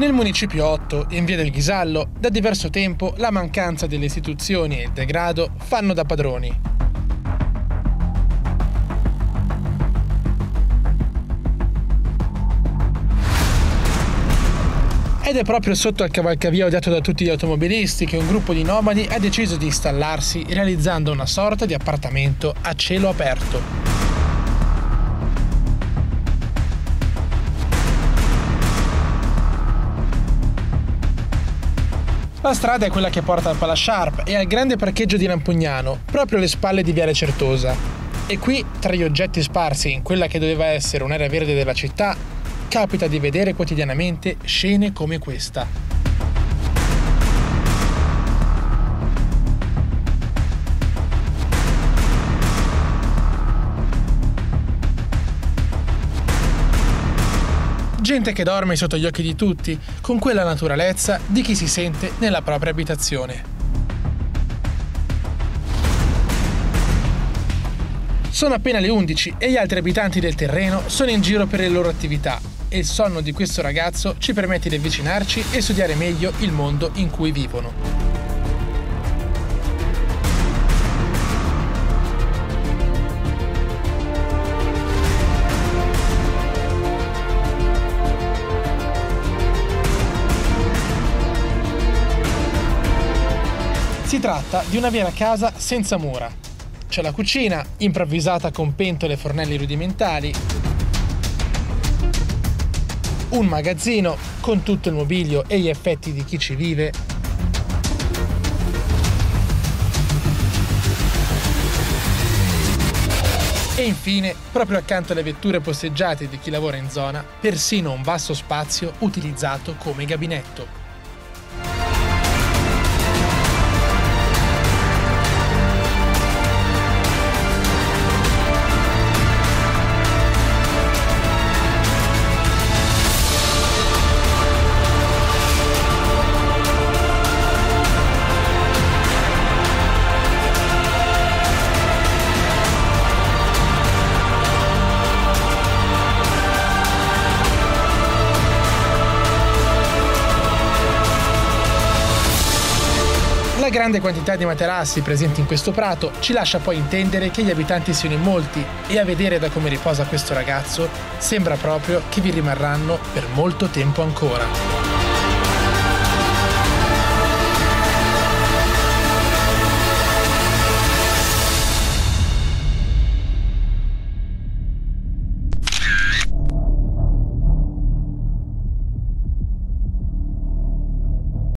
Nel municipio 8, in via del Ghisallo, da diverso tempo la mancanza delle istituzioni e il degrado fanno da padroni. Ed è proprio sotto al cavalcavia odiato da tutti gli automobilisti che un gruppo di nomadi ha deciso di installarsi realizzando una sorta di appartamento a cielo aperto. La strada è quella che porta al Pala Sharp e al grande parcheggio di Lampugnano, proprio alle spalle di Viale Certosa. E qui, tra gli oggetti sparsi in quella che doveva essere un'area verde della città, capita di vedere quotidianamente scene come questa. Gente che dorme sotto gli occhi di tutti, con quella naturalezza di chi si sente nella propria abitazione. Sono appena le 11 e gli altri abitanti del terreno sono in giro per le loro attività e il sonno di questo ragazzo ci permette di avvicinarci e studiare meglio il mondo in cui vivono. Si tratta di una vera casa senza mura. C'è la cucina, improvvisata con pentole e fornelli rudimentali, un magazzino con tutto il mobilio e gli effetti di chi ci vive, E infine, proprio accanto alle vetture posteggiate di chi lavora in zona, persino un vasto spazio utilizzato come gabinetto. Grande quantità di materassi presenti in questo prato ci lascia poi intendere che gli abitanti siano in molti e a vedere da come riposa questo ragazzo sembra proprio che vi rimarranno per molto tempo ancora.